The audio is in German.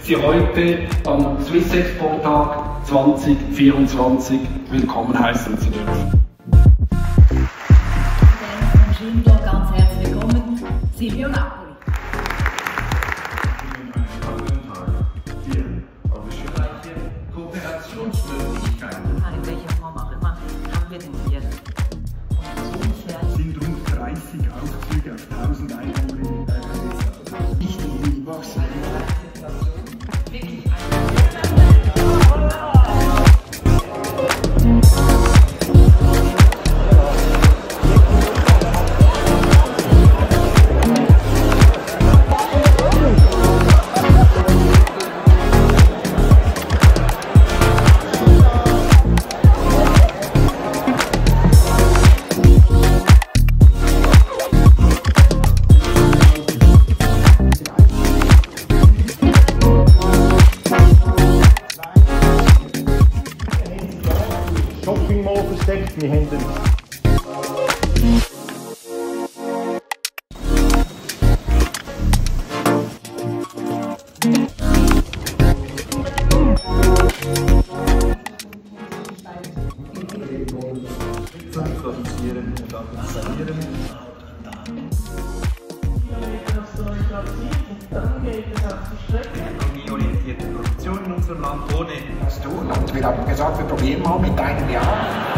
Sie heute am Swiss Expo Tag 2024 willkommen heißen zu dürfen. Ganz herzlich willkommen, Silvio Napoli. Kooperationsmöglichkeiten In welcher Form auch immer haben wir denn hier? sind rund 30 Aufzüge Shopping Mall versteckt, haben den produzieren und auch installieren. Technologieorientierte Produktion in unserem Land ohne Das tun. Und wir haben gesagt, wir probieren mal mit einem Jahr.